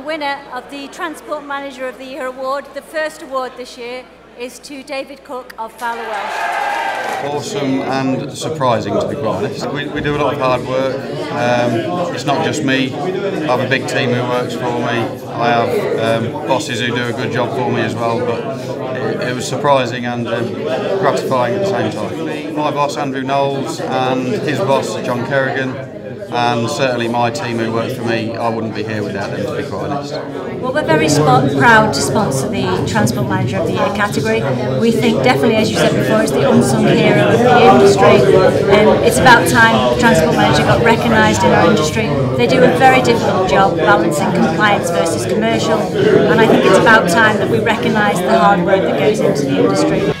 winner of the Transport Manager of the Year award, the first award this year, is to David Cook of Fowler Welch. Awesome and surprising, to be quite honest. We, we do a lot of hard work. Um, it's not just me. I have a big team who works for me. I have um, bosses who do a good job for me as well. But it, it was surprising and um, gratifying at the same time. My boss Andrew Knowles and his boss John Kerrigan and certainly my team who work for me, I wouldn't be here without them, to be quite honest. Well, we're very proud to sponsor the Transport Manager of the Year category. We think definitely, as you said before, it's the unsung hero of the industry, and it's about time the Transport Manager got recognised in our industry. They do a very difficult job balancing compliance versus commercial, and I think it's about time that we recognise the hard work that goes into the industry.